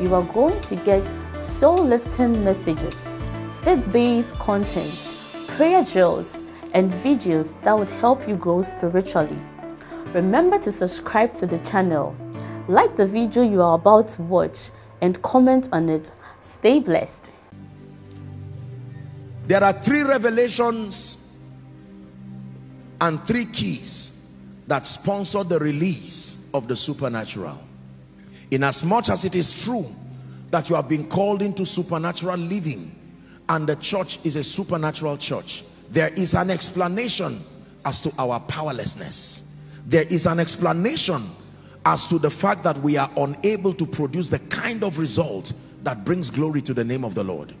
you are going to get soul-lifting messages, faith-based content, prayer drills, and videos that would help you grow spiritually. Remember to subscribe to the channel, like the video you are about to watch, and comment on it. Stay blessed. There are three revelations and three keys that sponsor the release of the supernatural. In as much as it is true that you have been called into supernatural living and the church is a supernatural church, there is an explanation as to our powerlessness. There is an explanation as to the fact that we are unable to produce the kind of result that brings glory to the name of the Lord.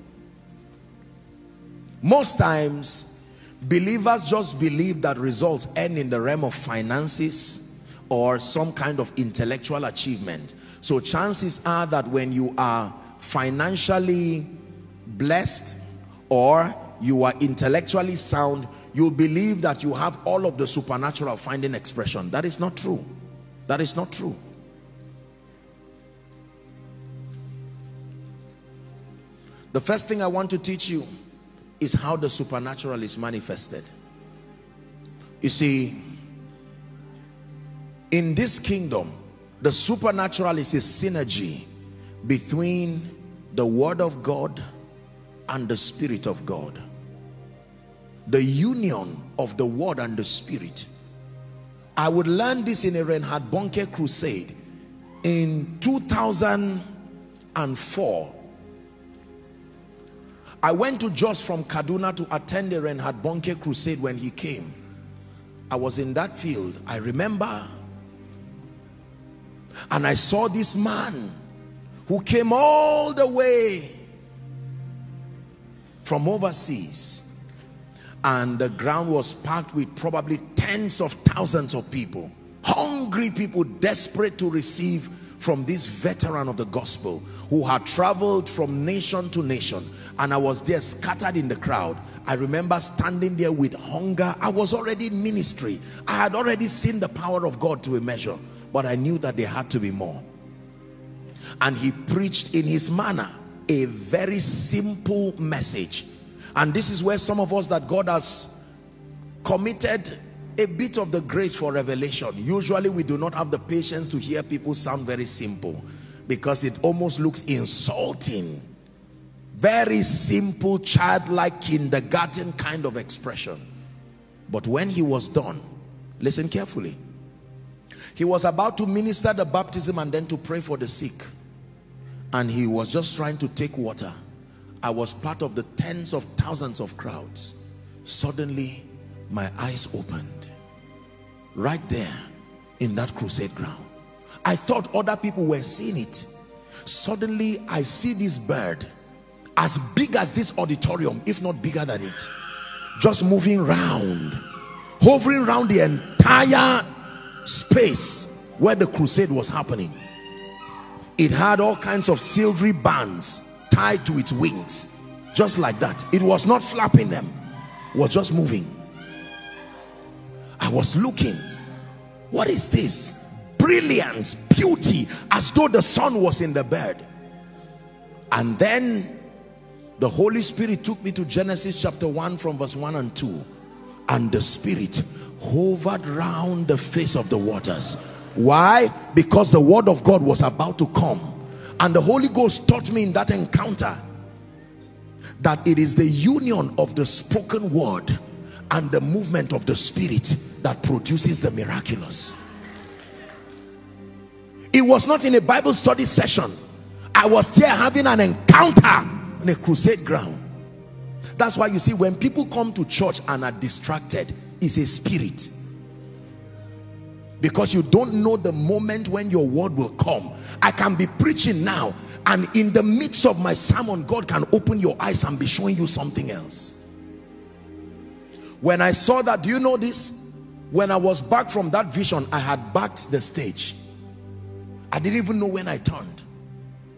Most times, believers just believe that results end in the realm of finances or some kind of intellectual achievement. So chances are that when you are financially blessed or you are intellectually sound, you believe that you have all of the supernatural finding expression. That is not true. That is not true. The first thing I want to teach you is how the supernatural is manifested. You see, in this kingdom, the supernatural is a synergy between the word of God and the spirit of God. The union of the word and the spirit. I would learn this in a Reinhard Bonnke crusade in 2004 I went to Jos from Kaduna to attend the Reinhard Bonnke crusade when he came. I was in that field. I remember and I saw this man who came all the way from overseas. And the ground was packed with probably tens of thousands of people. Hungry people desperate to receive from this veteran of the gospel who had traveled from nation to nation. And I was there scattered in the crowd. I remember standing there with hunger. I was already in ministry. I had already seen the power of God to a measure but I knew that there had to be more and he preached in his manner a very simple message and this is where some of us that God has committed a bit of the grace for revelation. Usually we do not have the patience to hear people sound very simple because it almost looks insulting. Very simple, childlike, kindergarten kind of expression. But when he was done, listen carefully. He was about to minister the baptism and then to pray for the sick. And he was just trying to take water I was part of the tens of thousands of crowds. Suddenly, my eyes opened. Right there in that crusade ground. I thought other people were seeing it. Suddenly, I see this bird as big as this auditorium, if not bigger than it. Just moving round, hovering around the entire space where the crusade was happening. It had all kinds of silvery bands tied to its wings just like that. It was not flapping them was just moving. I was looking what is this? Brilliance beauty as though the sun was in the bird and then the Holy Spirit took me to Genesis chapter 1 from verse 1 and 2 and the Spirit hovered round the face of the waters why because the word of God was about to come and the Holy Ghost taught me in that encounter that it is the union of the spoken word and the movement of the spirit that produces the miraculous. It was not in a Bible study session. I was there having an encounter in a crusade ground. That's why you see when people come to church and are distracted, it's a spirit. Because you don't know the moment when your word will come. I can be preaching now and in the midst of my sermon God can open your eyes and be showing you something else. When I saw that do you know this? When I was back from that vision I had backed the stage. I didn't even know when I turned.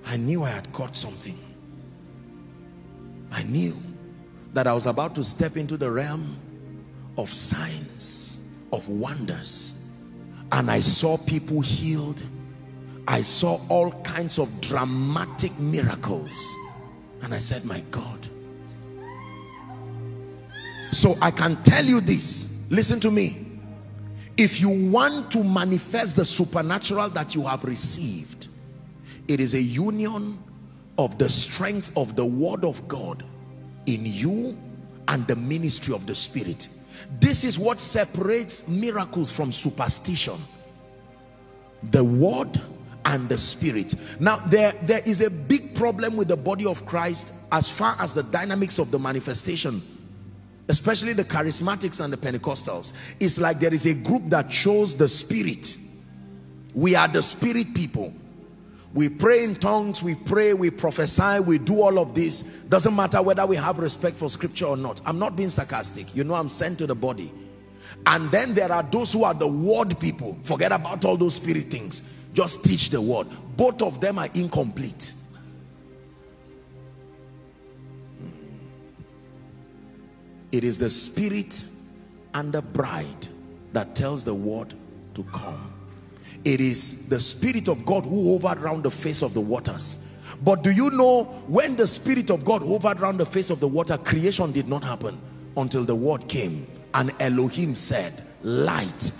I knew I had caught something. I knew that I was about to step into the realm of signs of wonders. And I saw people healed. I saw all kinds of dramatic miracles. And I said my God. So I can tell you this. Listen to me. If you want to manifest the supernatural that you have received it is a union of the strength of the word of God in you and the ministry of the spirit this is what separates miracles from superstition. The word and the spirit. Now there there is a big problem with the body of christ as far as the dynamics of the manifestation especially the charismatics and the pentecostals. It's like there is a group that shows the spirit. We are the spirit people we pray in tongues we pray we prophesy we do all of this. Doesn't matter whether we have respect for scripture or not. I'm not being sarcastic. You know i'm sent to the body. And then there are those who are the word people. Forget about all those spirit things. Just teach the word. Both of them are incomplete. Hmm. It is the spirit and the bride that tells the word to come it is the spirit of God who hovered around the face of the waters but do you know when the spirit of God hovered around the face of the water creation did not happen until the word came and Elohim said light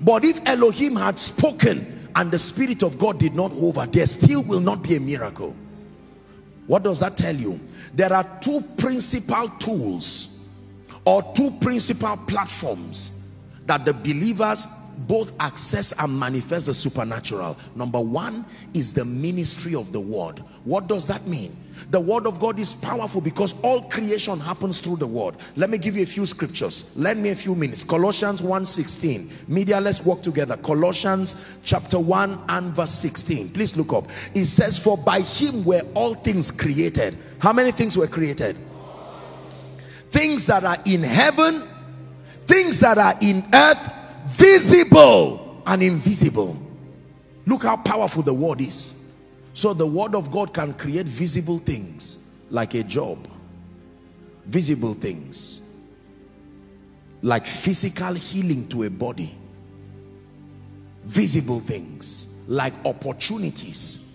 But if Elohim had spoken and the Spirit of God did not hover, there still will not be a miracle. What does that tell you? There are two principal tools or two principal platforms that the believers both access and manifest the supernatural. Number one is the ministry of the word. What does that mean? The word of God is powerful because all creation happens through the word. Let me give you a few scriptures. Lend me a few minutes. Colossians 1:16. Media, let's work together. Colossians chapter 1 and verse 16. Please look up. It says, For by him were all things created. How many things were created? Things that are in heaven, things that are in earth, visible and invisible. Look how powerful the word is. So the word of God can create visible things like a job. Visible things. Like physical healing to a body. Visible things. Like opportunities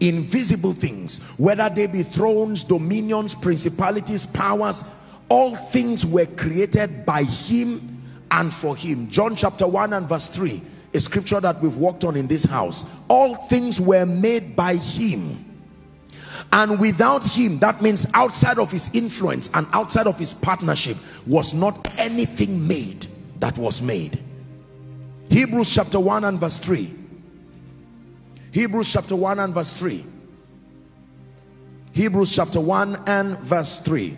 invisible things whether they be thrones dominions principalities powers all things were created by him and for him. John chapter 1 and verse 3, a scripture that we've worked on in this house. All things were made by him. And without him, that means outside of his influence and outside of his partnership, was not anything made that was made. Hebrews chapter 1 and verse 3. Hebrews chapter 1 and verse 3. Hebrews chapter 1 and verse 3.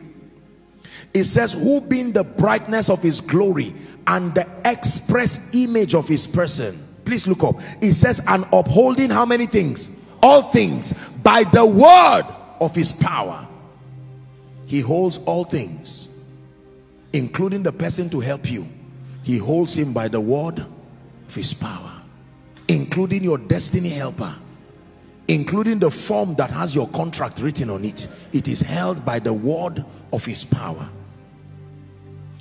It says, Who being the brightness of his glory and the express image of his person. Please look up. It says and upholding how many things? All things by the word of his power. He holds all things including the person to help you. He holds him by the word of his power including your destiny helper including the form that has your contract written on it. It is held by the word of his power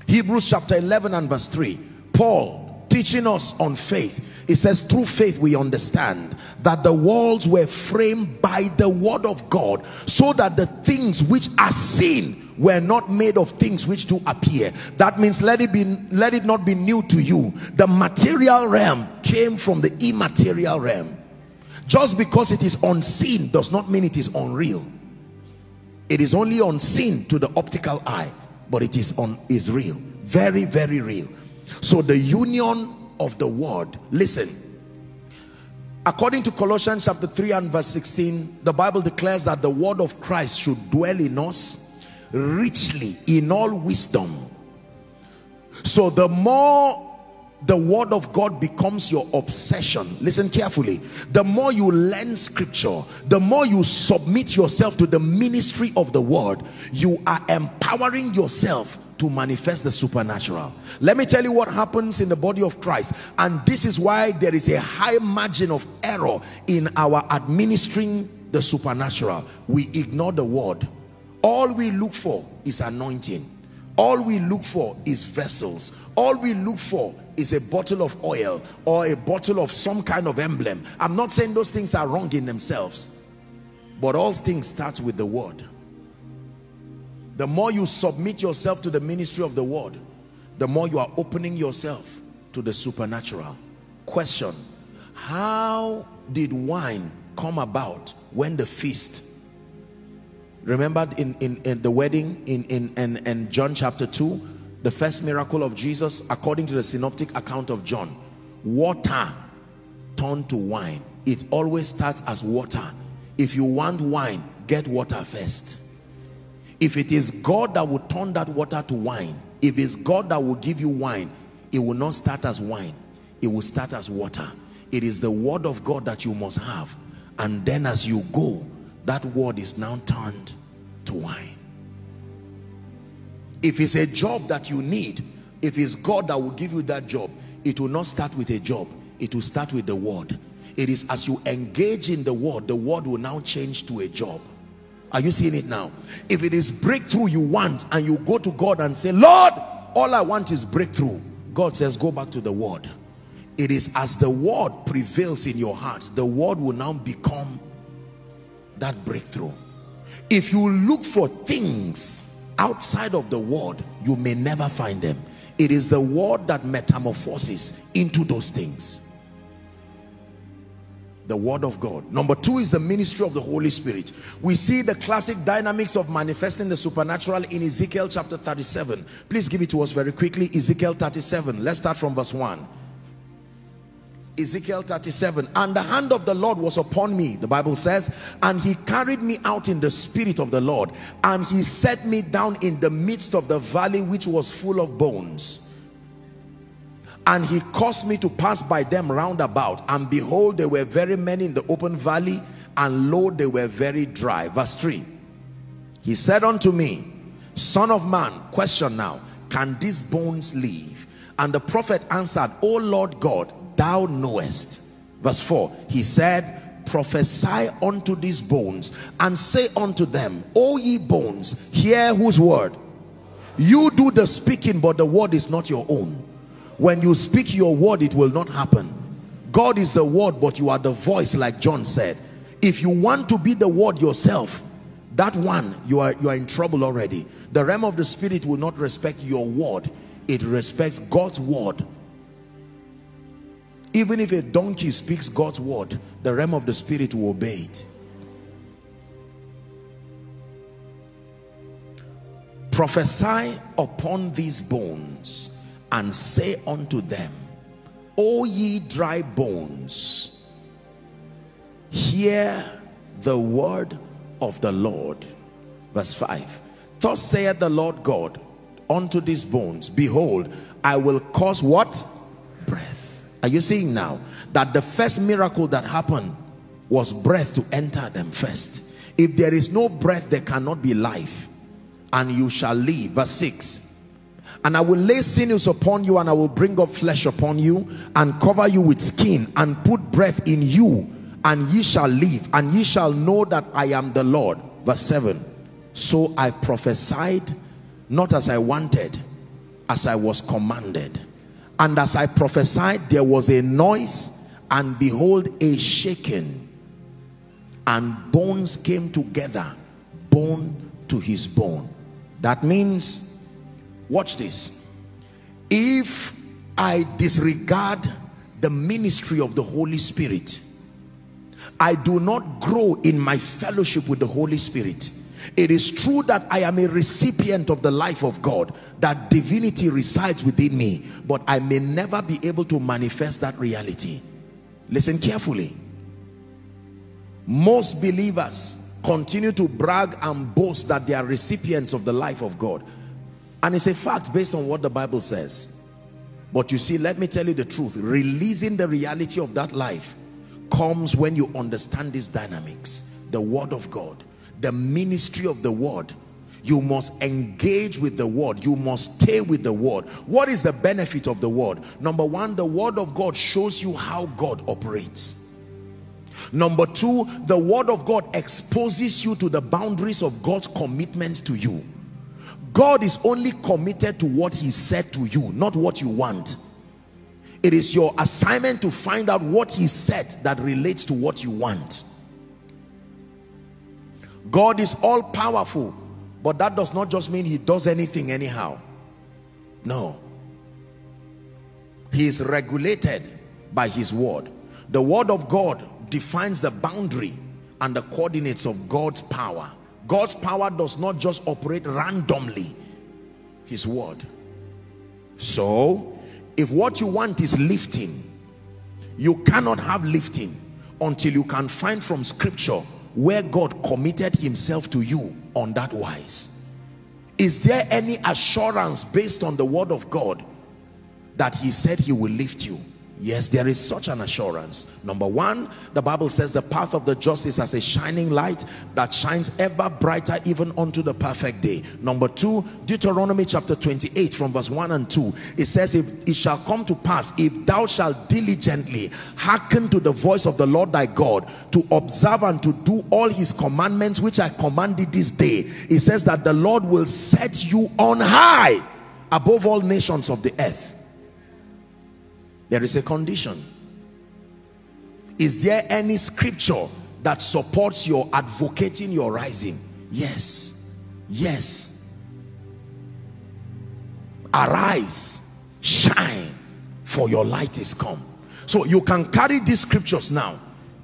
Hebrews chapter 11 and verse 3. Paul teaching us on faith. He says through faith we understand that the worlds were framed by the word of God so that the things which are seen were not made of things which do appear that means let it be let it not be new to you the material realm came from the immaterial realm just because it is unseen does not mean it is unreal it is only unseen to the optical eye but it is on is real. Very very real. So the union of the word listen. According to colossians chapter 3 and verse 16 the bible declares that the word of christ should dwell in us richly in all wisdom. So the more the word of God becomes your obsession. Listen carefully. The more you learn scripture, the more you submit yourself to the ministry of the word, you are empowering yourself to manifest the supernatural. Let me tell you what happens in the body of Christ. And this is why there is a high margin of error in our administering the supernatural. We ignore the word. All we look for is anointing. All we look for is vessels. All we look for is a bottle of oil or a bottle of some kind of emblem. I'm not saying those things are wrong in themselves. But all things start with the word. The more you submit yourself to the ministry of the word, the more you are opening yourself to the supernatural. Question, how did wine come about when the feast remember in, in, in the wedding in, in, in, in John chapter 2 the first miracle of Jesus according to the synoptic account of John water turned to wine. It always starts as water. If you want wine get water first. If it is God that will turn that water to wine if it's God that will give you wine it will not start as wine. It will start as water. It is the word of God that you must have. And then as you go that word is now turned to wine if it's a job that you need, if it's God that will give you that job, it will not start with a job. It will start with the word. It is as you engage in the word, the word will now change to a job. Are you seeing it now? If it is breakthrough you want and you go to God and say, Lord, all I want is breakthrough. God says, go back to the word. It is as the word prevails in your heart, the word will now become that breakthrough. If you look for things outside of the word you may never find them it is the word that metamorphoses into those things the word of God. Number two is the ministry of the Holy Spirit. We see the classic dynamics of manifesting the supernatural in Ezekiel chapter 37. Please give it to us very quickly. Ezekiel 37. Let's start from verse 1. Ezekiel 37 and the hand of the Lord was upon me the Bible says and he carried me out in the spirit of the Lord and he set me down in the midst of the valley which was full of bones. And he caused me to pass by them round about and behold there were very many in the open valley and lo they were very dry. Verse 3 he said unto me son of man question now can these bones live and the prophet answered o lord god thou knowest. Verse 4 he said prophesy unto these bones and say unto them o ye bones hear whose word. You do the speaking but the word is not your own. When you speak your word it will not happen. God is the word but you are the voice like John said. If you want to be the word yourself that one you are you are in trouble already. The realm of the spirit will not respect your word. It respects God's word even if a donkey speaks God's word, the realm of the spirit will obey it. Prophesy upon these bones and say unto them, O ye dry bones, hear the word of the Lord. Verse 5. Thus saith the Lord God unto these bones, Behold, I will cause what? Are you seeing now that the first miracle that happened was breath to enter them first? If there is no breath, there cannot be life. And you shall live. Verse 6. And I will lay sinews upon you and I will bring up flesh upon you and cover you with skin and put breath in you and ye shall live and ye shall know that I am the Lord. Verse 7. So I prophesied not as I wanted, as I was commanded. And as I prophesied, there was a noise, and behold, a shaking, and bones came together, bone to his bone. That means, watch this. If I disregard the ministry of the Holy Spirit, I do not grow in my fellowship with the Holy Spirit it is true that I am a recipient of the life of God, that divinity resides within me, but I may never be able to manifest that reality. Listen carefully. Most believers continue to brag and boast that they are recipients of the life of God. And it's a fact based on what the Bible says. But you see, let me tell you the truth. Releasing the reality of that life comes when you understand these dynamics. The word of God, the ministry of the word. You must engage with the word. You must stay with the word. What is the benefit of the word? Number one, the word of God shows you how God operates. Number two, the word of God exposes you to the boundaries of God's commitment to you. God is only committed to what he said to you, not what you want. It is your assignment to find out what he said that relates to what you want. God is all powerful, but that does not just mean he does anything anyhow. No. He is regulated by his word. The word of God defines the boundary and the coordinates of God's power. God's power does not just operate randomly. His word. So, if what you want is lifting, you cannot have lifting until you can find from scripture where God committed himself to you on that wise. Is there any assurance based on the word of God that he said he will lift you? Yes, there is such an assurance. Number one, the Bible says the path of the just is as a shining light that shines ever brighter even unto the perfect day. Number two, Deuteronomy chapter 28 from verse 1 and 2. It says, if it shall come to pass, if thou shalt diligently hearken to the voice of the Lord thy God to observe and to do all his commandments which I commanded this day. It says that the Lord will set you on high above all nations of the earth there is a condition. Is there any scripture that supports your advocating your rising? Yes. Yes. Arise, shine, for your light is come. So you can carry these scriptures now.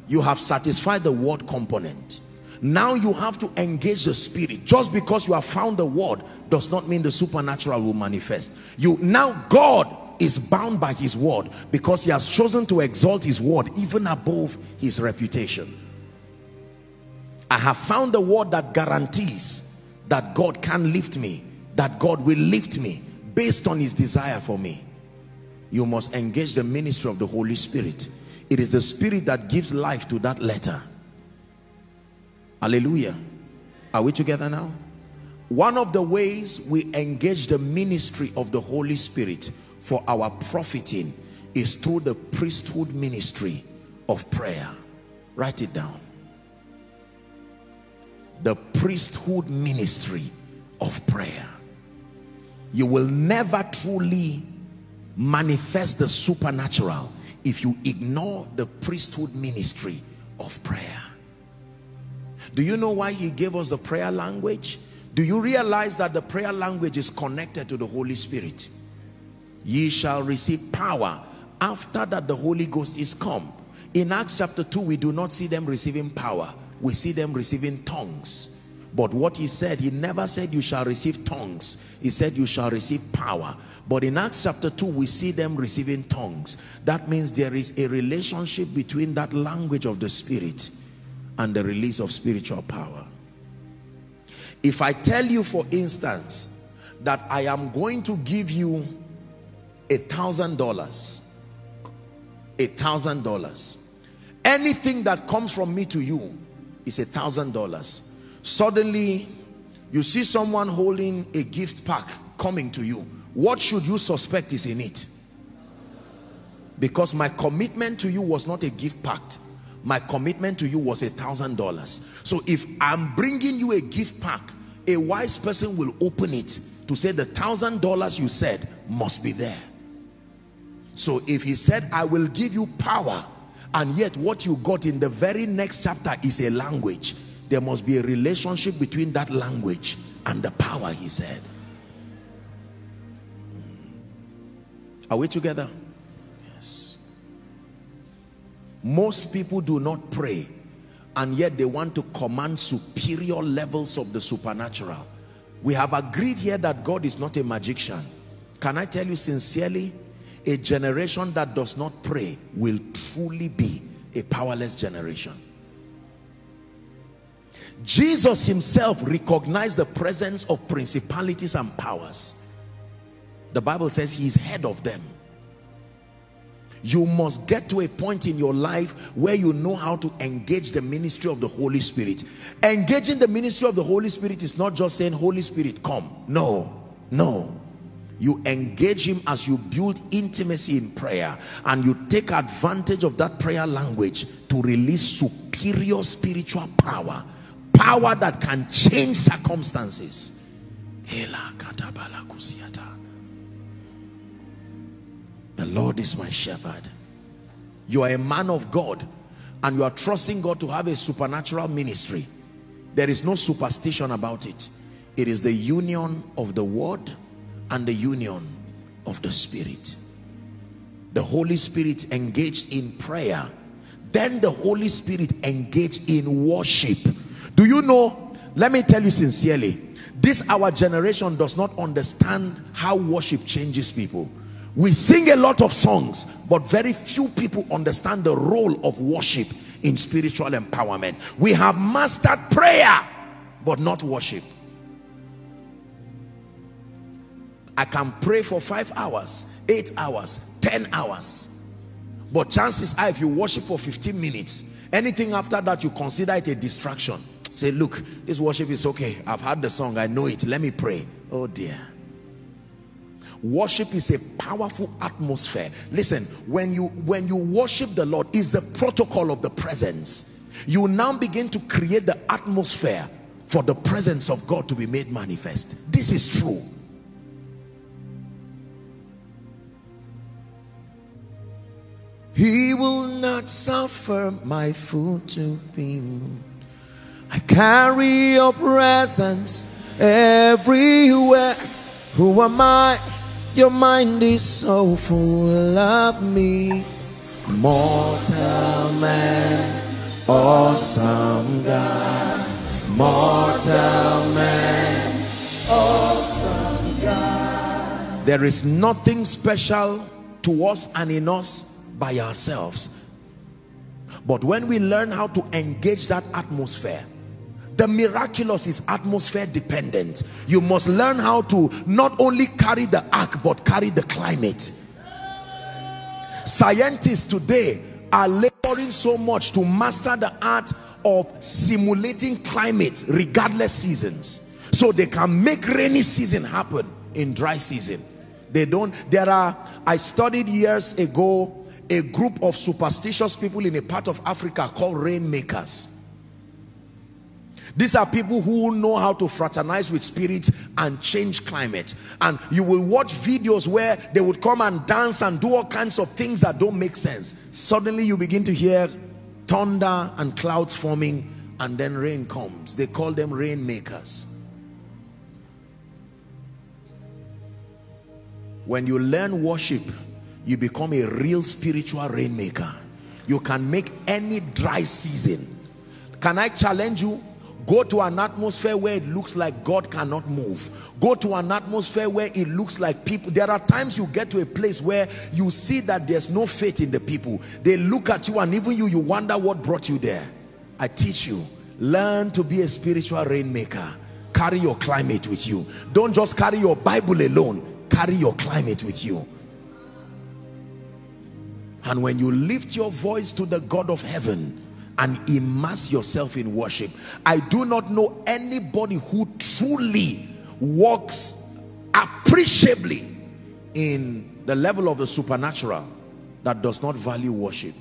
You have satisfied the word component. Now you have to engage the spirit. Just because you have found the word does not mean the supernatural will manifest. You now God is bound by his word because he has chosen to exalt his word even above his reputation. I have found a word that guarantees that God can lift me, that God will lift me based on his desire for me. You must engage the ministry of the Holy Spirit. It is the spirit that gives life to that letter. Hallelujah. Are we together now? One of the ways we engage the ministry of the Holy Spirit for our profiting is through the priesthood ministry of prayer. Write it down. The priesthood ministry of prayer. You will never truly manifest the supernatural if you ignore the priesthood ministry of prayer. Do you know why he gave us the prayer language? Do you realize that the prayer language is connected to the Holy Spirit? Ye shall receive power after that the Holy Ghost is come. In Acts chapter 2, we do not see them receiving power. We see them receiving tongues. But what he said, he never said you shall receive tongues. He said you shall receive power. But in Acts chapter 2, we see them receiving tongues. That means there is a relationship between that language of the spirit and the release of spiritual power. If I tell you, for instance, that I am going to give you a thousand dollars. A thousand dollars. Anything that comes from me to you is a thousand dollars. Suddenly you see someone holding a gift pack coming to you. What should you suspect is in it? Because my commitment to you was not a gift pack. My commitment to you was a thousand dollars. So if i'm bringing you a gift pack a wise person will open it to say the thousand dollars you said must be there so if he said, I will give you power, and yet what you got in the very next chapter is a language, there must be a relationship between that language and the power, he said. Hmm. Are we together? Yes. Most people do not pray, and yet they want to command superior levels of the supernatural. We have agreed here that God is not a magician. Can I tell you sincerely? A generation that does not pray will truly be a powerless generation. Jesus himself recognized the presence of principalities and powers. The Bible says he's head of them. you must get to a point in your life where you know how to engage the ministry of the Holy Spirit. Engaging the ministry of the Holy Spirit is not just saying, Holy Spirit, come. No, no. You engage him as you build intimacy in prayer and you take advantage of that prayer language to release superior spiritual power. Power that can change circumstances. The Lord is my shepherd. You are a man of God and you are trusting God to have a supernatural ministry. There is no superstition about it. It is the union of the word and the union of the spirit. The Holy Spirit engaged in prayer. Then the Holy Spirit engaged in worship. Do you know? Let me tell you sincerely. This our generation does not understand how worship changes people we sing a lot of songs, but very few people understand the role of worship in spiritual empowerment. We have mastered prayer, but not worship. I can pray for five hours, eight hours, 10 hours. But chances are if you worship for 15 minutes, anything after that you consider it a distraction. Say, look, this worship is okay. I've heard the song, I know it. Let me pray. Oh dear. Worship is a powerful atmosphere. Listen, when you when you worship the Lord is the protocol of the presence. You now begin to create the atmosphere for the presence of God to be made manifest. This is true. He will not suffer my foot to be moved. I carry your presence everywhere. Who am I? Your mind is so full of me. Mortal man, awesome God. Mortal man, awesome God. There is nothing special to us and in us by ourselves. But when we learn how to engage that atmosphere, the miraculous is atmosphere dependent. You must learn how to not only carry the ark, but carry the climate. Scientists today are laboring so much to master the art of simulating climate regardless seasons. So they can make rainy season happen in dry season. They don't, there are, I studied years ago a group of superstitious people in a part of Africa called rainmakers these are people who know how to fraternize with spirits and change climate. And you will watch videos where they would come and dance and do all kinds of things that don't make sense. Suddenly you begin to hear thunder and clouds forming and then rain comes. They call them rainmakers. When you learn worship, you become a real spiritual rainmaker. You can make any dry season. Can I challenge you? Go to an atmosphere where it looks like God cannot move. Go to an atmosphere where it looks like people. There are times you get to a place where you see that there's no faith in the people. They look at you and even you, you wonder what brought you there. I teach you. Learn to be a spiritual rainmaker. Carry your climate with you. Don't just carry your Bible alone. Carry your climate with you. And when you lift your voice to the God of heaven, and immerse yourself in worship. I do not know anybody who truly walks appreciably in the level of the supernatural that does not value worship.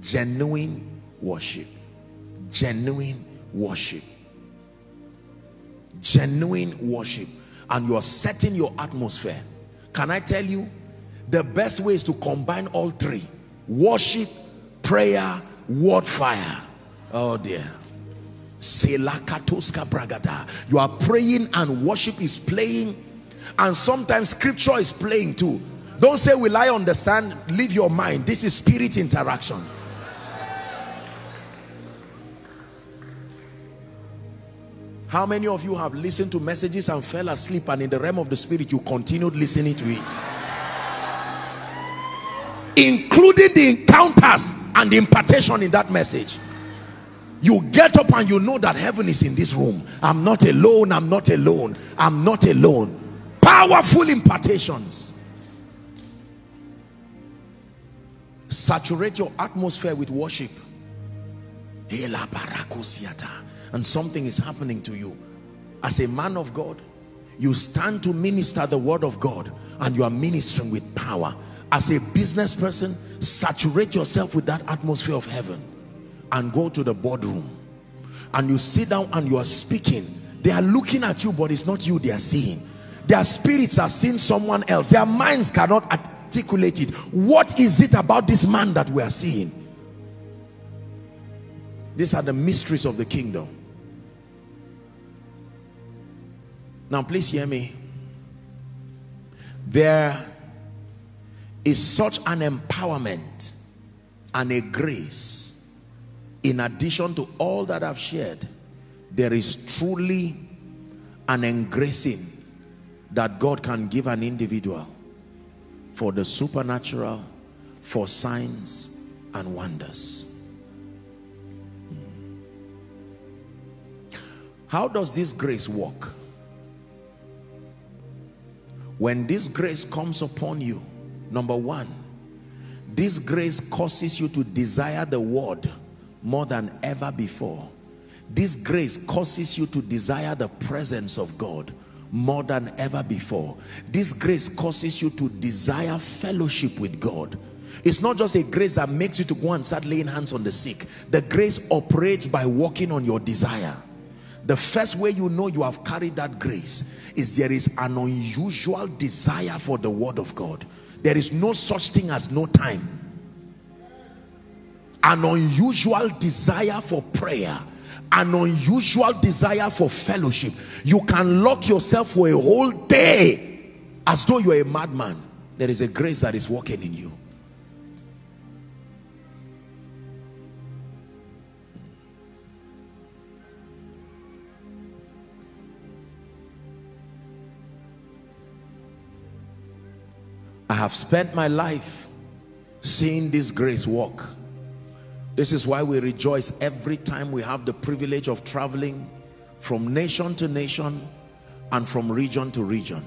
Genuine worship. Genuine worship. Genuine worship. And you are setting your atmosphere. Can I tell you? The best way is to combine all three. Worship, prayer, word fire. Oh dear. Selakatoska bragada. you are praying and worship is playing and sometimes scripture is playing too. Don't say will i understand? Leave your mind. This is spirit interaction. How many of you have listened to messages and fell asleep and in the realm of the spirit you continued listening to it including the encounters and the impartation in that message. You get up and you know that heaven is in this room. I'm not alone i'm not alone i'm not alone. Powerful impartations. Saturate your atmosphere with worship. And something is happening to you. As a man of God you stand to minister the word of God and you are ministering with power as a business person saturate yourself with that atmosphere of heaven and go to the boardroom. And you sit down and you are speaking. They are looking at you but it's not you they are seeing. Their spirits are seeing someone else. Their minds cannot articulate it. What is it about this man that we are seeing? These are the mysteries of the kingdom. Now please hear me. There is such an empowerment and a grace. In addition to all that I've shared there is truly an engracing that God can give an individual for the supernatural for signs and wonders. Hmm. how does this grace work? When this grace comes upon you number one this grace causes you to desire the word more than ever before. This grace causes you to desire the presence of God more than ever before. This grace causes you to desire fellowship with God. It's not just a grace that makes you to go and start laying hands on the sick. The grace operates by working on your desire. The first way you know you have carried that grace is there is an unusual desire for the word of God there is no such thing as no time. An unusual desire for prayer an unusual desire for fellowship. You can lock yourself for a whole day as though you're a madman. There is a grace that is working in you I have spent my life seeing this grace work this is why we rejoice every time we have the privilege of traveling from nation to nation and from region to region.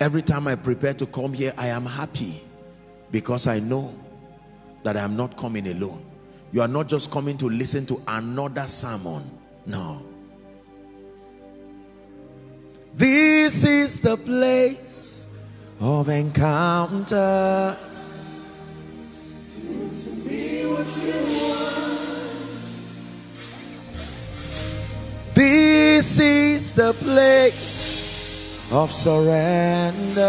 Every time I prepare to come here, I am happy because I know that I am not coming alone. You are not just coming to listen to another sermon. No. This is the place of encounter. This is the place of surrender.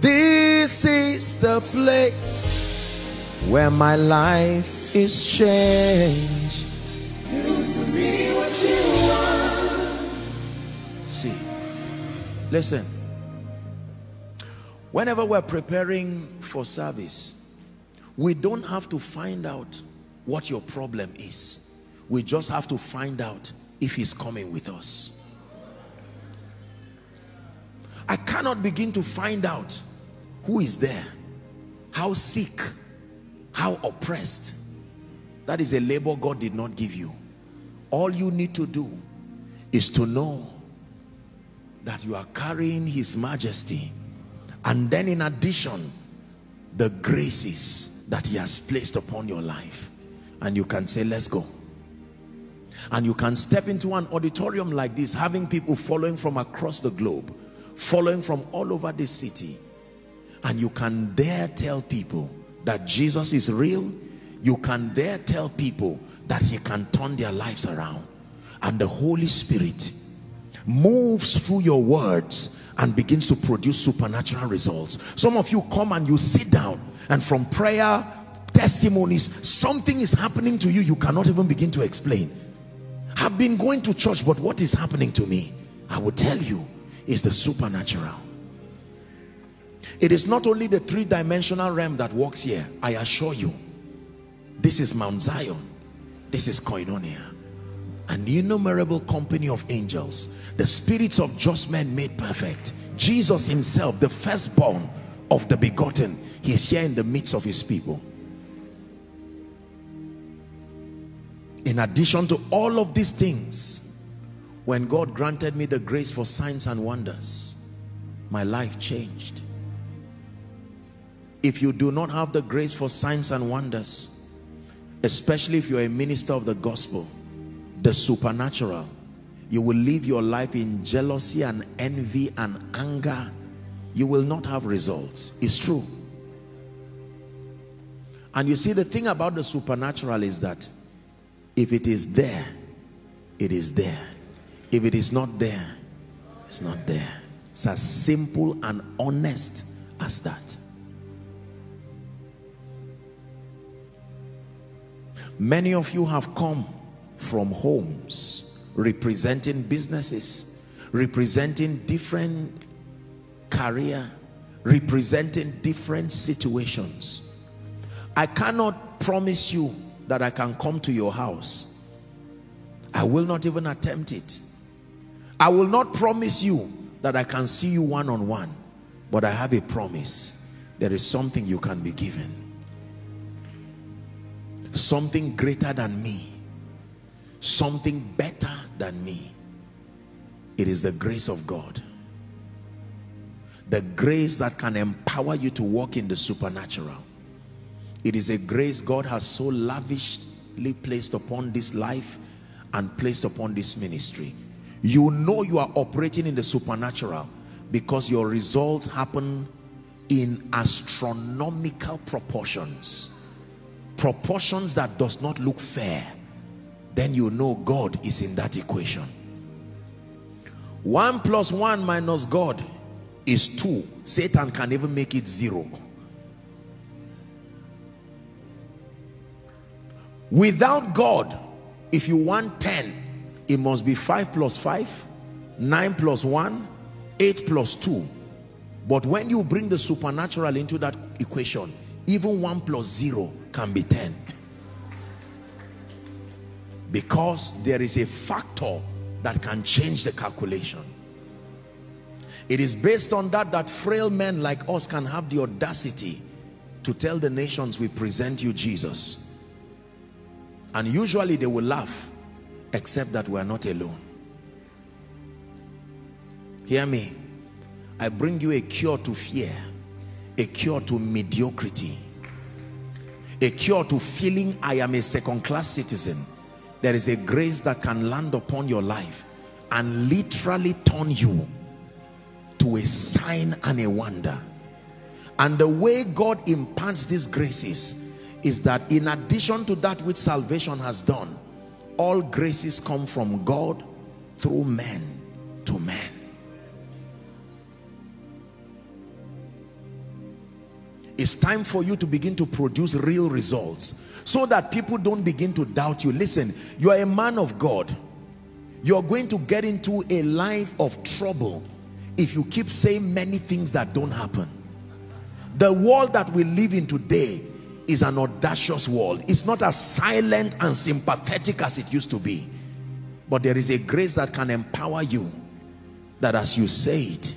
This is the place where my life is changed. See, listen Whenever we're preparing for service, we don't have to find out what your problem is. We just have to find out if he's coming with us. I cannot begin to find out who is there, how sick, how oppressed. That is a labor God did not give you. All you need to do is to know that you are carrying his majesty. And then in addition the graces that he has placed upon your life. And you can say let's go. And you can step into an auditorium like this having people following from across the globe following from all over the city. And you can dare tell people that Jesus is real. You can dare tell people that he can turn their lives around and the Holy Spirit moves through your words and begins to produce supernatural results. Some of you come and you sit down and from prayer, testimonies, something is happening to you you cannot even begin to explain. I've been going to church but what is happening to me? I will tell you is the supernatural. It is not only the three-dimensional realm that works here. I assure you. This is Mount Zion. This is Koinonia. An innumerable company of angels the spirits of just men made perfect jesus himself the firstborn of the begotten he's here in the midst of his people in addition to all of these things When God granted me the grace for signs and wonders, my life changed. If you do not have the grace for signs and wonders, especially if you're a minister of the gospel, the supernatural, you will live your life in jealousy and envy and anger. You will not have results. It's true. And you see, the thing about the supernatural is that if it is there, it is there. If it is not there, it's not there. It's as simple and honest as that. Many of you have come from homes representing businesses, representing different career, representing different situations. I cannot promise you that I can come to your house. I will not even attempt it. I will not promise you that I can see you one-on-one, -on -one, but I have a promise. There is something you can be given. Something greater than me. Something better than me. It is the grace of God. The grace that can empower you to walk in the supernatural. It is a grace God has so lavishly placed upon this life and placed upon this ministry you know you are operating in the supernatural because your results happen in astronomical proportions proportions that does not look fair then you know God is in that equation. One plus one minus God is two. Satan can even make it zero. Without God if you want 10 it must be 5 plus 5 9 plus 1 8 plus 2 but when you bring the supernatural into that equation even 1 plus 0 can be 10 because there is a factor that can change the calculation. It is based on that that frail men like us can have the audacity to tell the nations we present you Jesus. And usually they will laugh except that we are not alone. Hear me. I bring you a cure to fear a cure to mediocrity a cure to feeling I am a second-class citizen. There is a grace that can land upon your life and literally turn you to a sign and a wonder. And the way God imparts these graces is that in addition to that which salvation has done all graces come from God through men to men it's time for you to begin to produce real results so that people don't begin to doubt you listen you are a man of God you're going to get into a life of trouble if you keep saying many things that don't happen the world that we live in today is an audacious world. It's not as silent and sympathetic as it used to be. But there is a grace that can empower you that as you say it,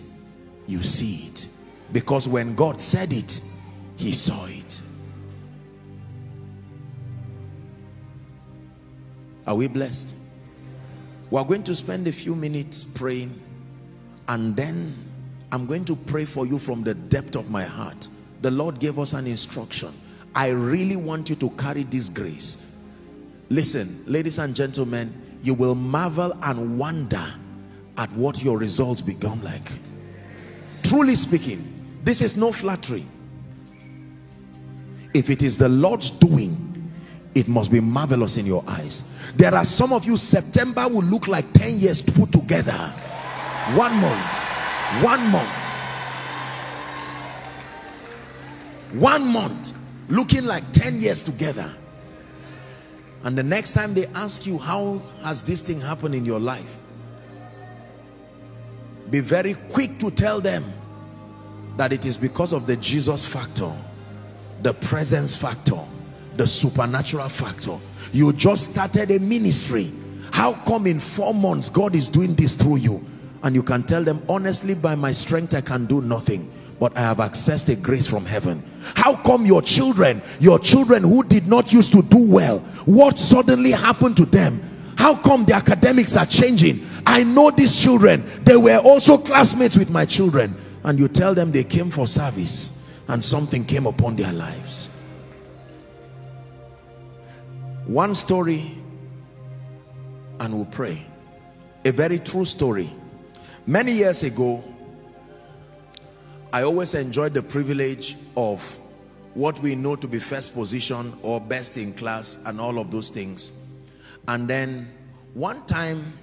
you see it. Because when God said it, he saw it. Are we blessed? We're going to spend a few minutes praying and then I'm going to pray for you from the depth of my heart. The Lord gave us an instruction I really want you to carry this grace. Listen, ladies and gentlemen, you will marvel and wonder at what your results become like. Truly speaking, this is no flattery. If it is the Lord's doing, it must be marvelous in your eyes. There are some of you, September will look like 10 years put together. One month, one month, one month looking like 10 years together. And the next time they ask you how has this thing happened in your life? Be very quick to tell them that it is because of the Jesus factor the presence factor the supernatural factor you just started a ministry how come in four months God is doing this through you and you can tell them honestly by my strength I can do nothing but I have accessed a grace from heaven. How come your children, your children who did not used to do well, what suddenly happened to them? How come the academics are changing? I know these children. They were also classmates with my children. And you tell them they came for service and something came upon their lives. One story and we'll pray. A very true story. Many years ago, I always enjoyed the privilege of what we know to be first position or best in class and all of those things. And then one time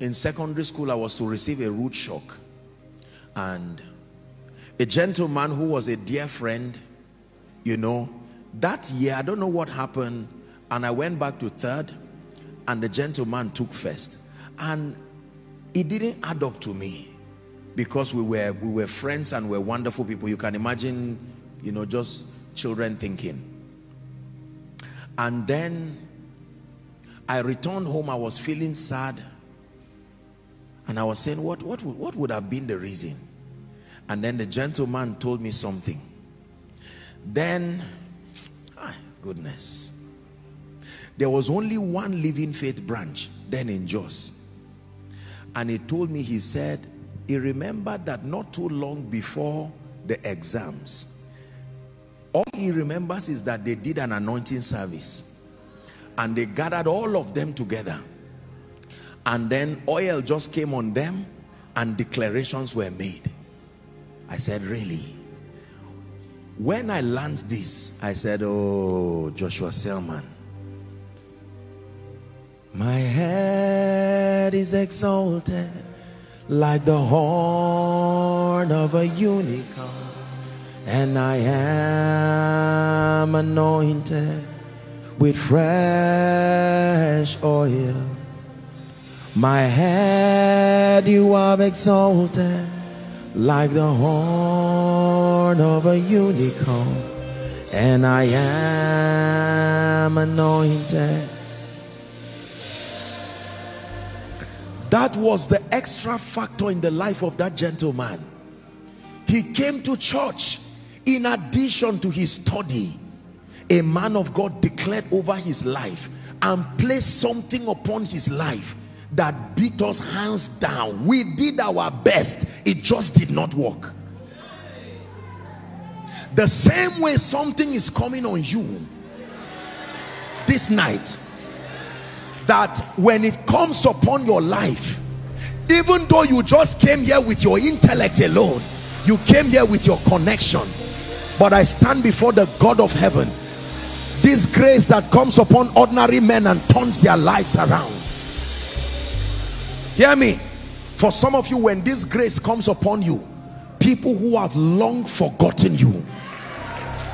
in secondary school, I was to receive a root shock. And a gentleman who was a dear friend, you know, that year, I don't know what happened, and I went back to third, and the gentleman took first. And it didn't add up to me because we were we were friends and we're wonderful people. You can imagine, you know, just children thinking. And then I returned home, I was feeling sad. And I was saying, what, what, what would have been the reason? And then the gentleman told me something. Then, ah, goodness. There was only one living faith branch then in Jos. And he told me, he said, he remembered that not too long before the exams, all he remembers is that they did an anointing service and they gathered all of them together and then oil just came on them and declarations were made I said really when I learned this I said oh Joshua Selman my head is exalted like the horn of a unicorn and I am anointed with fresh oil. My head you have exalted like the horn of a unicorn, and I am anointed. That was the extra factor in the life of that gentleman. He came to church in addition to his study a man of God declared over his life and placed something upon his life that beat us hands down. We did our best, it just did not work. The same way something is coming on you this night, that when it comes upon your life, even though you just came here with your intellect alone, you came here with your connection. But I stand before the God of heaven this grace that comes upon ordinary men and turns their lives around hear me. For some of you when this grace comes upon you people who have long forgotten you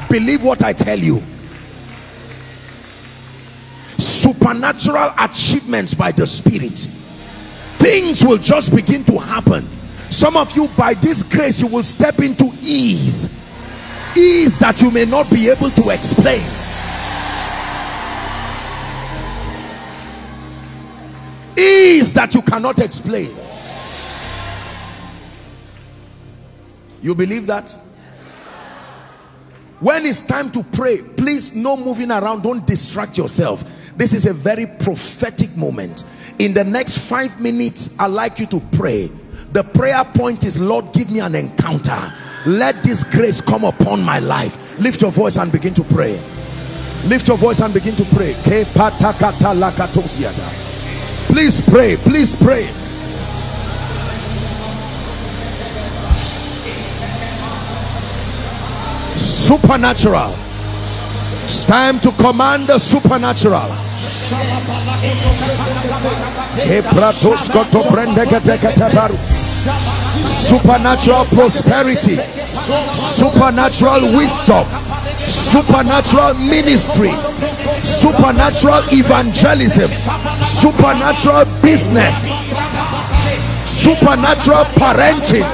believe what I tell you. Supernatural achievements by the spirit. Things will just begin to happen. Some of you by this grace you will step into ease. Ease that you may not be able to explain that you cannot explain. You believe that? When it's time to pray please no moving around. Don't distract yourself. This is a very prophetic moment. In the next five minutes I'd like you to pray. The prayer point is lord give me an encounter. Let this grace come upon my life. Lift your voice and begin to pray. Lift your voice and begin to pray Please pray. Please pray. Supernatural. It's time to command the supernatural. Supernatural prosperity, supernatural wisdom, supernatural ministry, supernatural evangelism, supernatural business, supernatural parenting.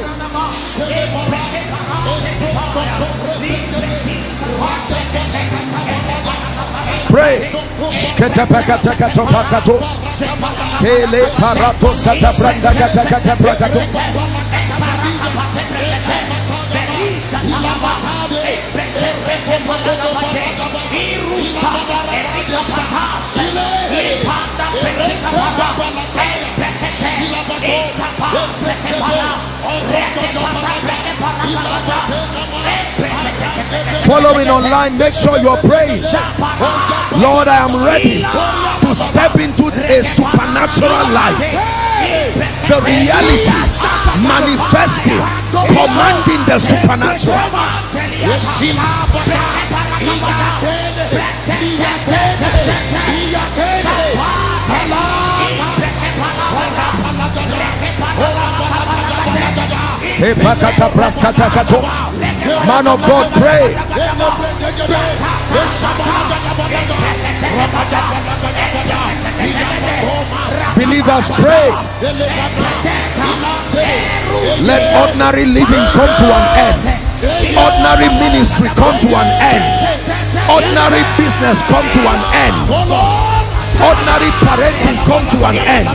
Pray. Kele paratos Following online, make sure you're praying. Lord, I am ready to step into a supernatural life. The reality, manifesting, commanding the supernatural. Man of God, pray. Believers, pray. Let ordinary living come to an end. Ordinary ministry come to an end. Ordinary business come to an end. Ordinary parenting come to an end.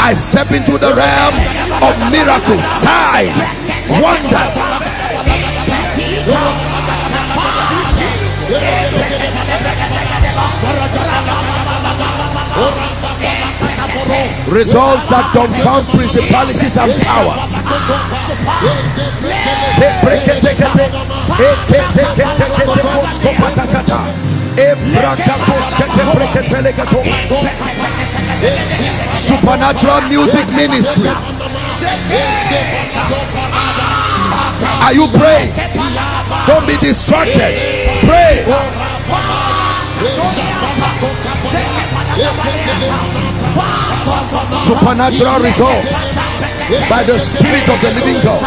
I step into the realm of miracles signs wonders results that dumbfound principalities and powers. Supernatural music ministry. Are you praying? Don't be distracted. Pray supernatural result by the spirit of the living God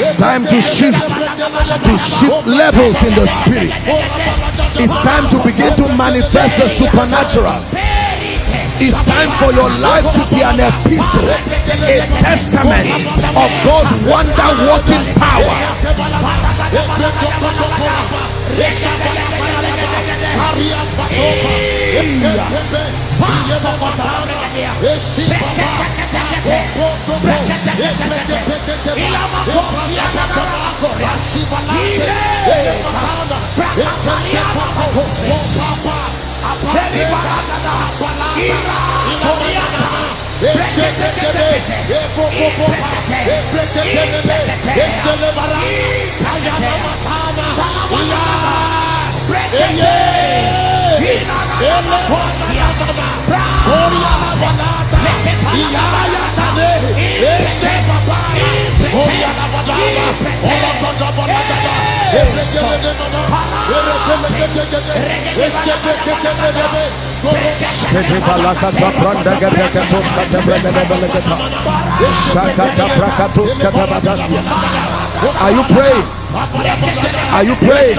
it's time to shift to shift levels in the spirit. It's time to begin to manifest the supernatural it's time for your life to be an epistle, a testament of God's wonder working power. Oh, yeah. Are you praying? Are you praying?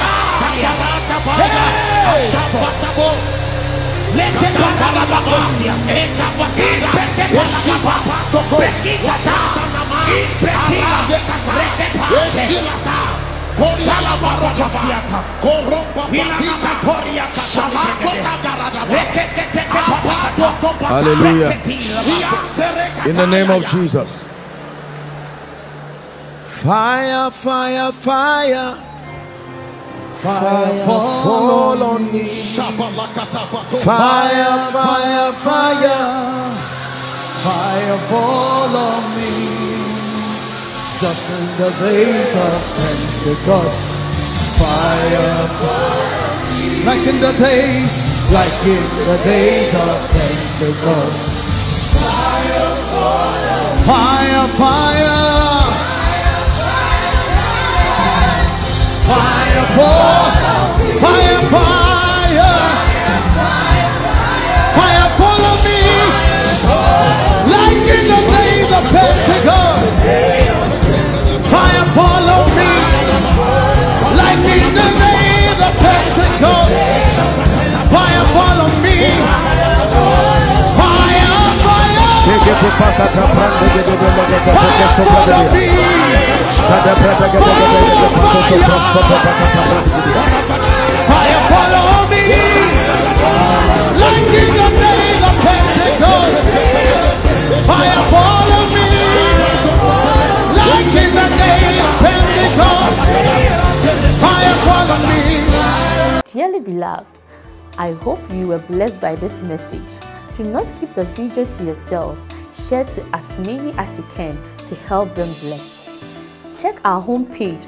Hallelujah. In the name of Jesus. Fire, fire, fire. Fire fall on me. Fire, fire, fire. Fire fall on me. Just in the days of Pentecost. Fire fall on me. Like in the days, like in the days of Pentecost. Fire fall on me. Fire, fire. Fire fall. Fire, fire. Fire fall on me. Like in the days of Pentecost. Fire fall on me. Like in the days of Pentecost. Fire fall on me. Fire, fire. Fire fall on me. Fire fall on me. Like in the Pentecost. Fire fall on me. Like in the of Pentecost. Fire fall on me. Dearly beloved, I hope you were blessed by this message. Do not keep the video to yourself. Share to as many as you can to help them bless. Check our homepage